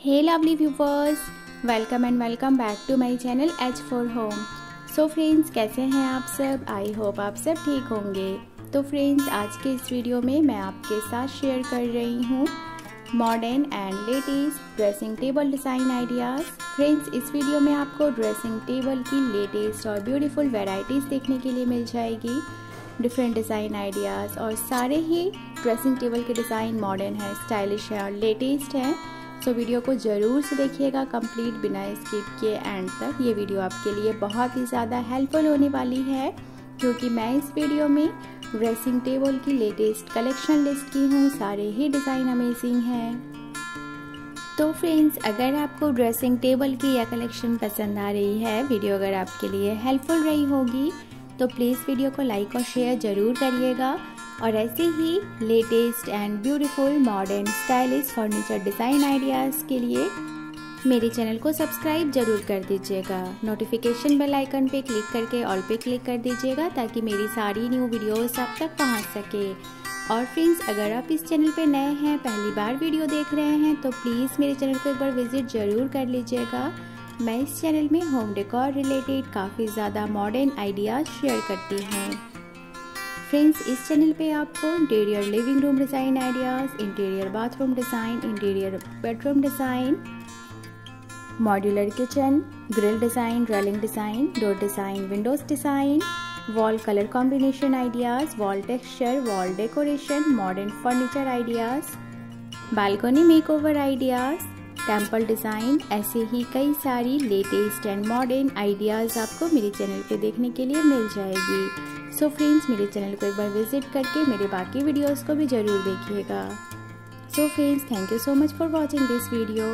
Hey lovely viewers welcome and welcome back to my channel H for home so friends कैसे हैं आप सब? I hope आप सब ठीक होंगे। तो फ्रेंड्स आज के इस वीडियो में मैं आपके साथ शेयर कर रही हूँ modern and latest dressing table design ideas friends इस वीडियो में आपको ड्रेसिंग टेबल की लेटेस्ट और ब्यूटीफुल वेराइटीज़ देखने के लिए मिल जाएगी। डिफरेंट डिज़ाइन आइडियाज़ और सारे ही ड्रेसिंग टेबल के डिज़ाइन मॉडर्न है स्टाइलिश है और लेटेस्ट है। सो वीडियो को ज़रूर से देखिएगा कंप्लीट बिना स्किप किए एंड तक। ये वीडियो आपके लिए बहुत ही ज़्यादा हेल्पफुल होने वाली है, क्योंकि मैं इस वीडियो में ड्रेसिंग टेबल की लेटेस्ट कलेक्शन लिस्ट की हूँ, सारे ही डिज़ाइन अमेजिंग हैं। तो फ्रेंड्स अगर आपको ड्रेसिंग टेबल की यह कलेक्शन पसंद आ रही है वीडियो अगर आपके लिए हेल्पफुल रही होगी तो प्लीज़ वीडियो को लाइक और शेयर ज़रूर करिएगा। और ऐसे ही latest and beautiful modern stylish furniture design ideas के लिए मेरे चैनल को सब्सक्राइब ज़रूर कर दीजिएगा। नोटिफिकेशन बेल आइकन पे क्लिक करके ऑल पे क्लिक कर दीजिएगा ताकि मेरी सारी न्यू वीडियोस आप तक पहुँच सके। और फ्रेंड्स अगर आप इस चैनल पे नए हैं, पहली बार वीडियो देख रहे हैं तो प्लीज़ मेरे चैनल को एक बार विज़िट ज़रूर कर लीजिएगा। मैं इस चैनल में होम डेकोर रिलेटेड काफ़ी ज़्यादा मॉडर्न आइडियाज़ शेयर करती हूँ। फ्रेंड्स इस चैनल पे आपको interior living room design ideas interior bathroom design interior bedroom design modular kitchen grill design railing design door design windows design wall colour combination ideas wall texture wall decoration modern furniture ideas balcony makeover ideas temple design ऐसे ही कई सारी latest and modern ideas आपको मेरे channel पे देखने के लिए मिल जाएगी। सो so फ्रेंड्स मेरे चैनल को एक बार विज़िट करके मेरे बाकी वीडियोस को भी ज़रूर देखिएगा। So friends thank you so much for watching this video